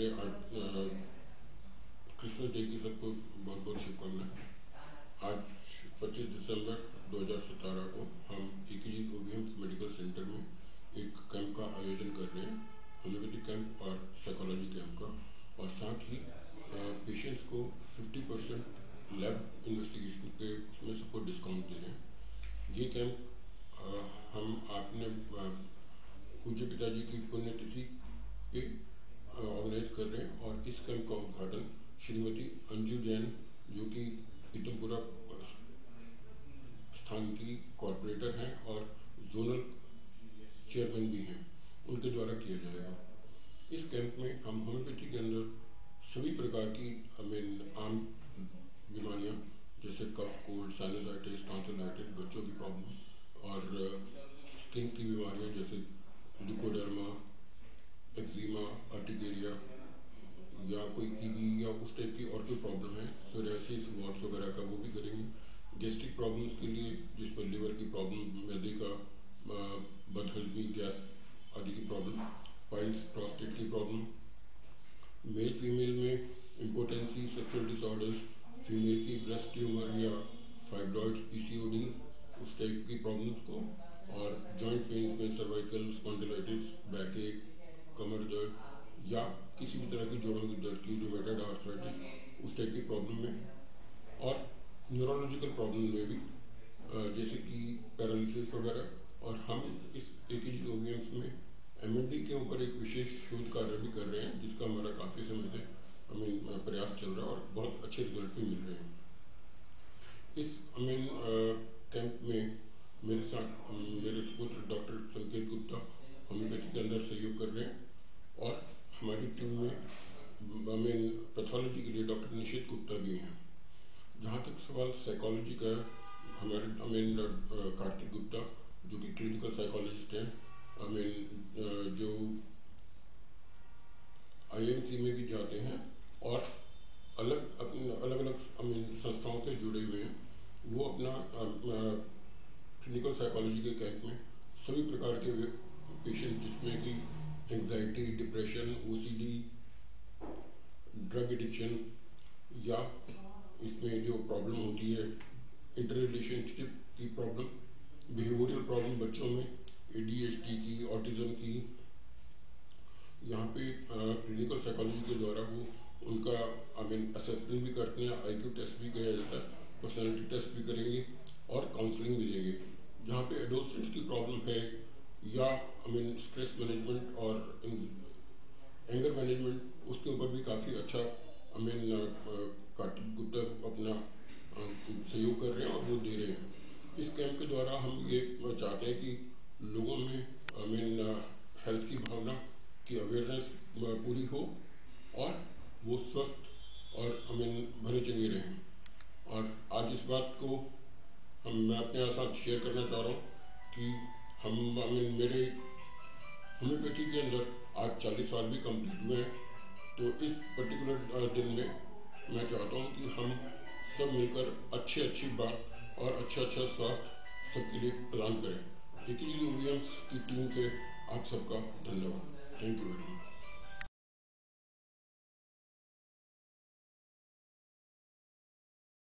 पहले आज Christmas day की सबको बहुत बहुत शुभकामनाएँ। आज 25 दिसंबर 2017 को हम ए के जी ओवीएम्स मेडिकल सेंटर में एक कैंप का आयोजन कर रहे हैं होम्योपैथी कैंप और साइकोलॉजी कैंप का। और साथ ही पेशेंट्स को 50 परसेंट लैब इन्वेस्टिगेशन के उसमें सबको डिस्काउंट दे रहे हैं। ये कैंप हम आपने पूज्य पिताजी की पुण्यतिथि पे ऑर्गेनाइज कर रहे हैं और इस कैंप का उद्घाटन श्रीमती अंजू जैन, जो कि पीतमपुरा स्थान की कॉरपोरेटर हैं और जोनल चेयरमैन भी हैं, उनके द्वारा किया जाएगा। इस कैंप में हम होम्योपैथी के अंदर सभी प्रकार की मीन आम बीमारियाँ, जैसे कफ कोल्ड साइनोसाइटिस टॉन्सिलाइटिस बच्चों की प्रॉब्लम और स्किन की बीमारियाँ, जैसे लिकोडर्मा एक्जिमा आर्टिकेरिया या कोई ईबी या उस टाइप की और कोई प्रॉब्लम है सोरेसिस वॉट्स वगैरह का वो भी करेंगे। गैस्ट्रिक प्रॉब्लम्स के लिए जिसमें लिवर की प्रॉब्लम मैदे का बदहजमी गैस आदि की प्रॉब्लम पाइल्स प्रोस्टेट की प्रॉब्लम मेल फीमेल में इम्पोर्टेंसी सेक्सुअल डिसऑर्डर्स फीमेल की ब्रेस्ट ट्यूमर या फाइब्रॉइड्स पीसीओडी उस टाइप की प्रॉब्लम्स को, और जॉइंट पेन में सर्वाइकल स्पॉन्डिलाइटिस बैक एक कमर दर्द या किसी भी तरह की जोड़ों की दर्द की रिमेटेड आर्थराइटिस उस टाइप की प्रॉब्लम में और न्यूरोलॉजिकल प्रॉब्लम में भी जैसे कि पैरालिसिस वगैरह, और हम इस ए के जी में एम के ऊपर एक विशेष शोध कार्य भी कर रहे हैं, जिसका हमारा काफ़ी समय से हमें प्रयास चल रहा है और बहुत अच्छे रिज़ल्ट भी मिल रहे हैं। इस मीन कैंप में मेरे साथ मेरे सुपुत्र डॉक्टर संकेत गुप्ता होम्योपैथी के अंदर सहयोग कर रहे हैं, और हमारी टीम में मीन पैथोलॉजी के लिए डॉक्टर निशित गुप्ता भी हैं। जहाँ तक सवाल साइकोलॉजी का हमारे आई मीन कार्तिक गुप्ता जो कि क्लिनिकल साइकोलॉजिस्ट हैं आई मीन जो आईएमसी में भी जाते हैं और अलग, अपने अलग अलग आई मीन संस्थाओं से जुड़े हुए हैं, वो अपना क्लिनिकल साइकोलॉजी के कैंप में सभी प्रकार के पेशेंट जिसमें कि anxiety depression OCD drug addiction या इसमें जो प्रॉब्लम होती है इंटर रिलेशनशिप की प्रॉब्लम बिहेवियरल प्रॉब्लम बच्चों में एडीएचडी की ऑटिज्म की यहाँ पे क्लिनिकल साइकोलॉजी के द्वारा वो उनका आई मीन असेसमेंट भी करते हैं आईक्यू टेस्ट भी किया जाता है पर्सनैलिटी टेस्ट भी करेंगे और काउंसलिंग भी देंगे। जहाँ पे एडोल्सेंट्स की प्रॉब्लम है या आई मीन स्ट्रेस मैनेजमेंट और एंगर मैनेजमेंट उसके ऊपर भी काफ़ी अच्छा आई मीन कार्तिक गुप्ता अपना सहयोग दे रहे हैं। इस कैंप के द्वारा हम ये चाहते हैं कि लोगों में आई मीन हेल्थ की भावना, की अवेयरनेस पूरी हो और वो स्वस्थ और आई मीन भले चंगे रहें। और आज इस बात को हम, मैं अपने साथ शेयर करना चाह रहा हूँ कि हम आई मीन मेरे होम्योपैथी के अंदर आज चालीस साल भी कंप्लीट हुए हैं। तो इस पर्टिकुलर दिन में मैं चाहता हूँ कि हम सब मिलकर अच्छी अच्छी बात और अच्छा अच्छा स्वास्थ्य सबके लिए प्रदान करें। इटली यूनियंस की टीम से आप सबका धन्यवाद। Thank you very much